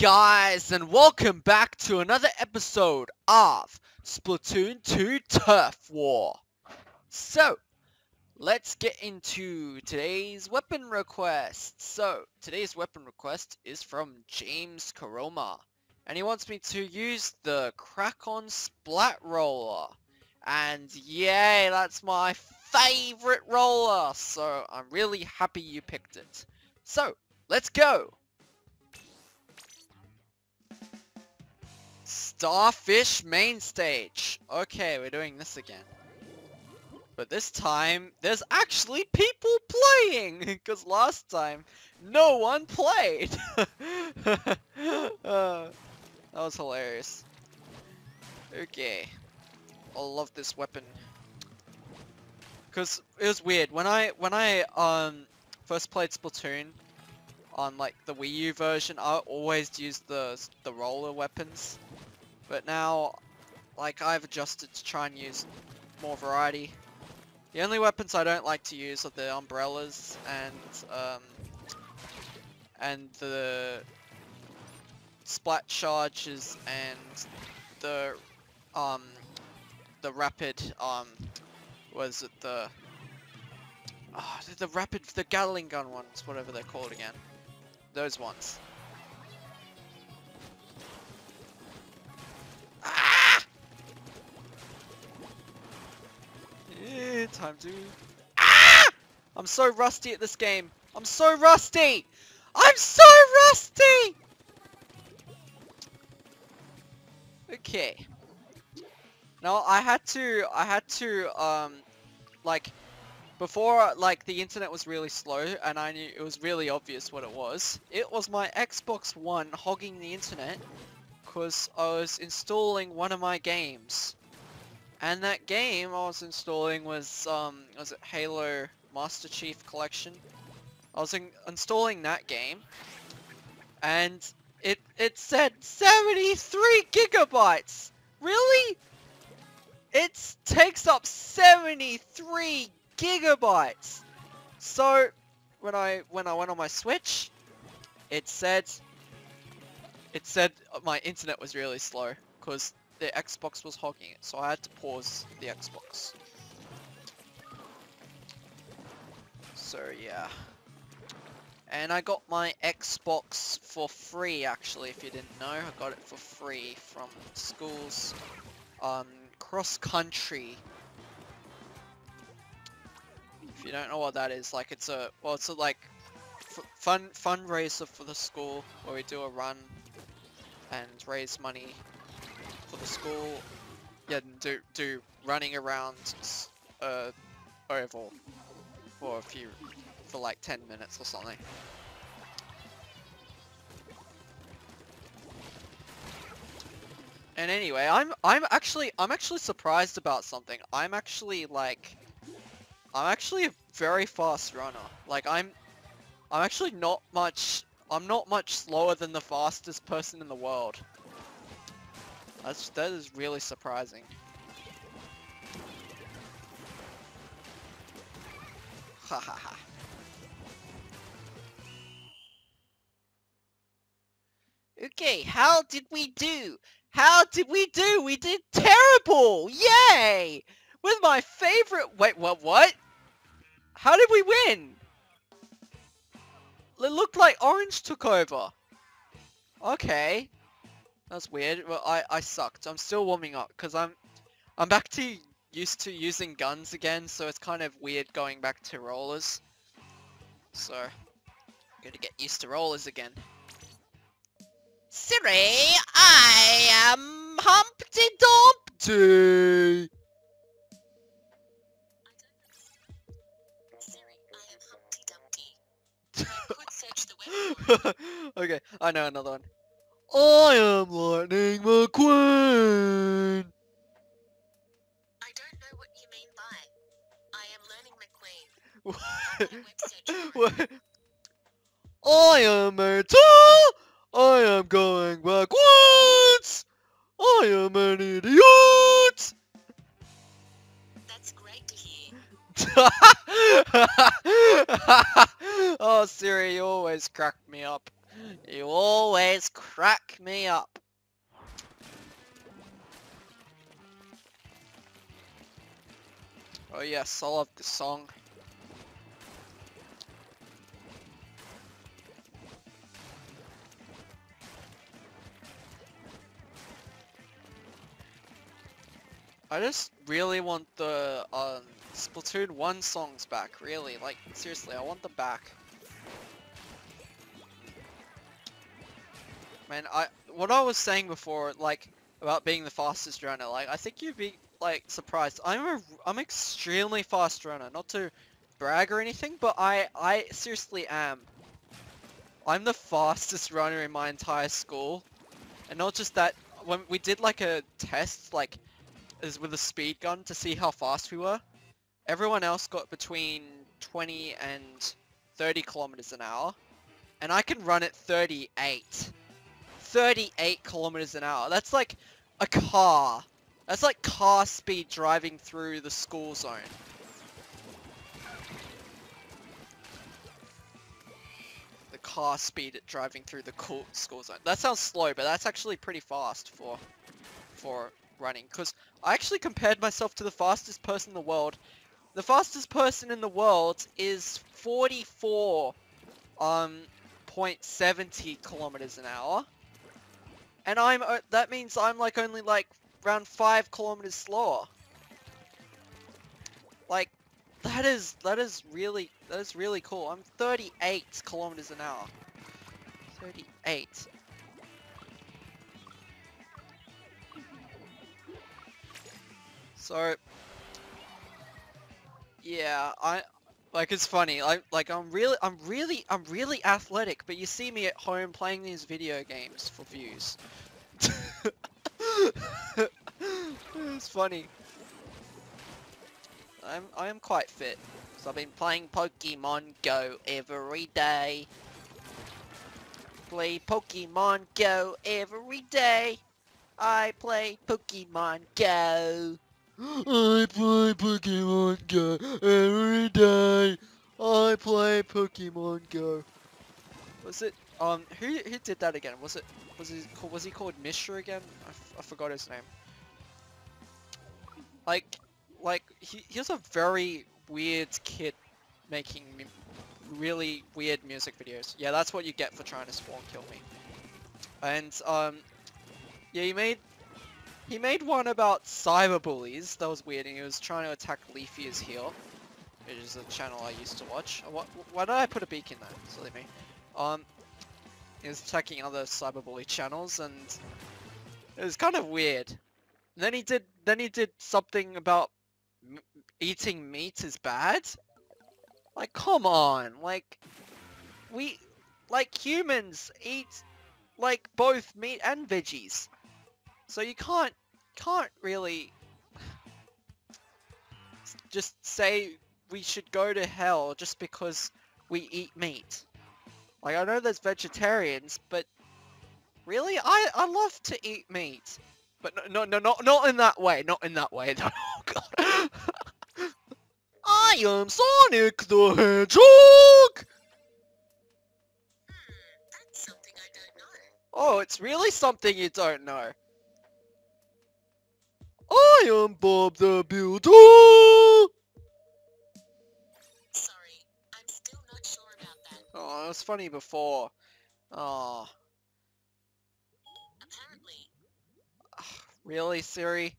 guys, and welcome back to another episode of Splatoon 2 Turf War. So, let's get into today's weapon request. So, today's weapon request is from James Koroma, and he wants me to use the Krak-On Splat Roller. And yay, that's my favorite roller, so I'm really happy you picked it. So, let's go! Starfish Mainstage. Okay, we're doing this again. But this time, there's actually people playing! Because last time, no one played! uh, that was hilarious. Okay. I love this weapon. Because it was weird. When I, when I um first played Splatoon, on like the Wii U version, I always used the, the roller weapons. But now, like, I've adjusted to try and use more variety. The only weapons I don't like to use are the umbrellas and, um, and the splat charges and the, um, the rapid, um, was it the, oh, the rapid, the Gatling gun ones, whatever they're called again. Those ones. Time to... Ah! I'm so rusty at this game. I'm so rusty! I'm so rusty! Okay. Now, I had to, I had to, um, like, before, like, the internet was really slow, and I knew it was really obvious what it was. It was my Xbox One hogging the internet, because I was installing one of my games. And that game I was installing was, um, was it Halo Master Chief Collection? I was in installing that game, and it it said 73 gigabytes. Really? It takes up 73 gigabytes. So when I when I went on my Switch, it said it said my internet was really slow because the Xbox was hogging it, so I had to pause the Xbox. So yeah. And I got my Xbox for free actually, if you didn't know. I got it for free from school's um, cross-country. If you don't know what that is, like it's a, well it's a like fun fundraiser for the school where we do a run and raise money for the school. Yeah, do do running around uh oval for a few for like 10 minutes or something. And anyway, I'm I'm actually I'm actually surprised about something. I'm actually like I'm actually a very fast runner. Like I'm I'm actually not much I'm not much slower than the fastest person in the world. That's that is really surprising. Ha ha ha. Okay, how did we do? How did we do? We did terrible! Yay! With my favorite- wait, what, what? How did we win? It looked like Orange took over. Okay. That's weird. Well, I, I sucked. I'm still warming up because I'm I'm back to used to using guns again, so it's kind of weird going back to rollers. So, I'm gonna get used to rollers again. Siri, I am Humpty Dumpty. okay, I know another one. I am Lightning McQueen! I don't know what you mean by. I am learning McQueen. what? I am a tool! I am going backwards! I am an idiot! That's great to hear. oh, Siri, you always crack me up. You always crack me up. Oh yes, I love this song. I just really want the um, Splatoon 1 songs back, really. Like, seriously, I want them back. Man, I what I was saying before, like, about being the fastest runner, like, I think you'd be, like, surprised. I'm a, I'm extremely fast runner, not to brag or anything, but I, I seriously am. I'm the fastest runner in my entire school. And not just that, when we did, like, a test, like, is with a speed gun to see how fast we were. Everyone else got between 20 and 30 kilometers an hour. And I can run at 38. 38 kilometers an hour. That's like a car. That's like car speed driving through the school zone. The car speed driving through the school zone. That sounds slow, but that's actually pretty fast for for running. Because I actually compared myself to the fastest person in the world. The fastest person in the world is 44 um 0.70 kilometers an hour. And I'm uh, that means I'm like only like around 5 kilometers slower. Like that is that is really that is really cool. I'm 38 kilometers an hour. 38. So, yeah, I like it's funny. Like, like I'm really, I'm really, I'm really athletic, but you see me at home playing these video games for views. it's funny. I'm, I am quite fit. So I've been playing Pokemon Go every day. Play Pokemon Go every day. I play Pokemon Go. I play Pokemon Go every day. I play Pokemon Go. Was it um who who did that again? Was it was he was he called Mishra again? I, forgot his name. Like like he he was a very weird kid making really weird music videos. Yeah, that's what you get for trying to spawn kill me. And um yeah, he made he made one about cyberbullies. That was weird. And he was trying to attack LeafyIsHere, which is a channel I used to watch. What, why did I put a beak in there? Silly me. Um, he was attacking other cyberbully channels, and it was kind of weird. And then he did. Then he did something about eating meat is bad. Like, come on. Like, we, like humans eat, like both meat and veggies. So you can't can't really just say we should go to hell just because we eat meat. Like, I know there's vegetarians, but really, I, I love to eat meat. But no, no, no, not, not in that way, not in that way. oh, God. I am Sonic the Hedgehog! Hmm, oh, it's really something you don't know. I am Bob the Builder! Sorry, I'm still not sure about that. Oh, it was funny before. Oh. Apparently. Really, Siri?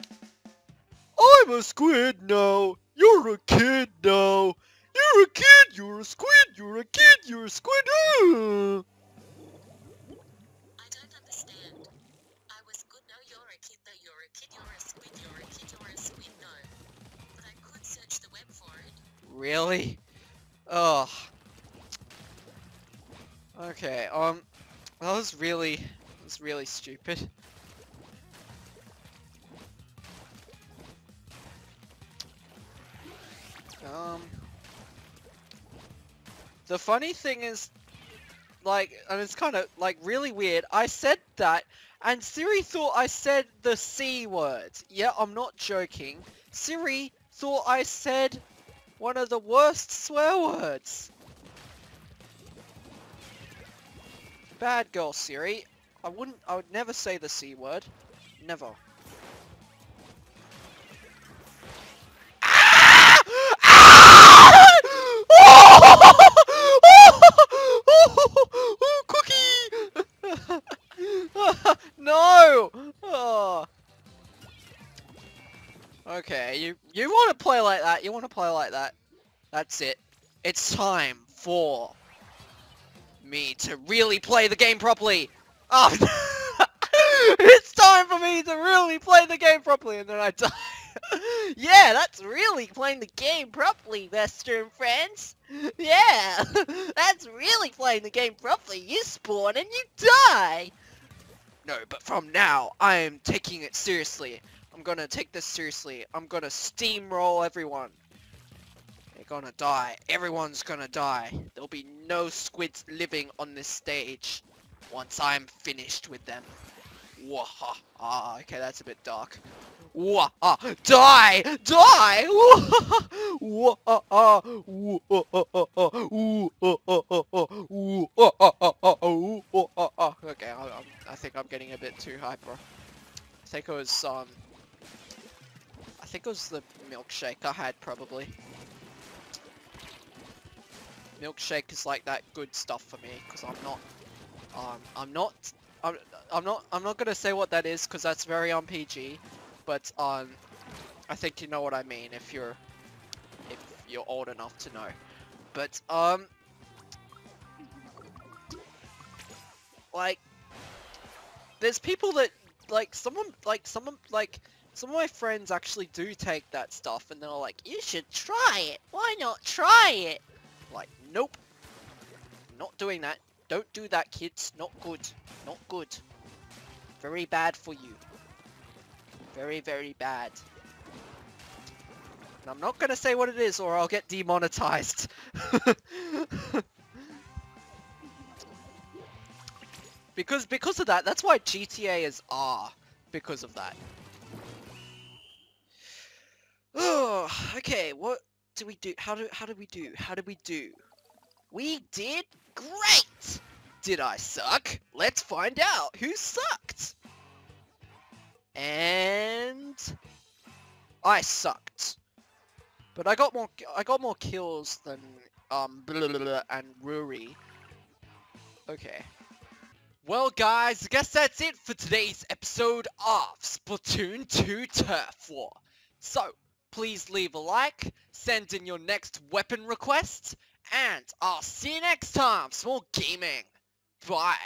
I'm a squid now! You're a kid now! You're a kid! You're a squid! You're a kid! You're a squid! Really? Oh. Okay, um, that was really, that was really stupid. Um, the funny thing is, like, and it's kind of, like, really weird, I said that, and Siri thought I said the C word. Yeah, I'm not joking. Siri thought I said one of the worst swear words. Bad girl, Siri. I wouldn't, I would never say the C word. Never. That? You want to play like that? That's it. It's time for me to really play the game properly. Oh, it's time for me to really play the game properly, and then I die. yeah, that's really playing the game properly, Vester and Friends. Yeah, that's really playing the game properly. You spawn and you die. No, but from now, I am taking it seriously. I'm gonna take this seriously. I'm gonna steamroll everyone. They're gonna die. Everyone's gonna die. There'll be no squids living on this stage once I'm finished with them. Waha. Ah, okay, that's a bit dark. Wah ah, die! Die! Wah ah ah wah ah ah ah wah ah ah ah wah ah ah ah ah wah ah ah. Okay, I, I think I'm getting a bit too hyper. I think it was um. Think it was the milkshake I had probably. Milkshake is like that good stuff for me because I'm not. Um, I'm not. I'm, I'm not. I'm not gonna say what that is because that's very on PG but um, I think you know what I mean if you're if you're old enough to know. But um, like, there's people that like someone like someone like some of my friends actually do take that stuff and they're like, you should try it. Why not try it? Like, nope. Not doing that. Don't do that, kids. Not good. Not good. Very bad for you. Very, very bad. And I'm not gonna say what it is or I'll get demonetized. because because of that, that's why GTA is R. Because of that. Oh, okay, what do we do? How do how do we do? How did we do? We did great! Did I suck? Let's find out who sucked! And I sucked. But I got more I got more kills than um blah, blah, blah, and Ruri. Okay. Well guys, I guess that's it for today's episode of Splatoon 2 Turf War. So, please leave a like, send in your next weapon request, and I'll see you next time more gaming. Bye.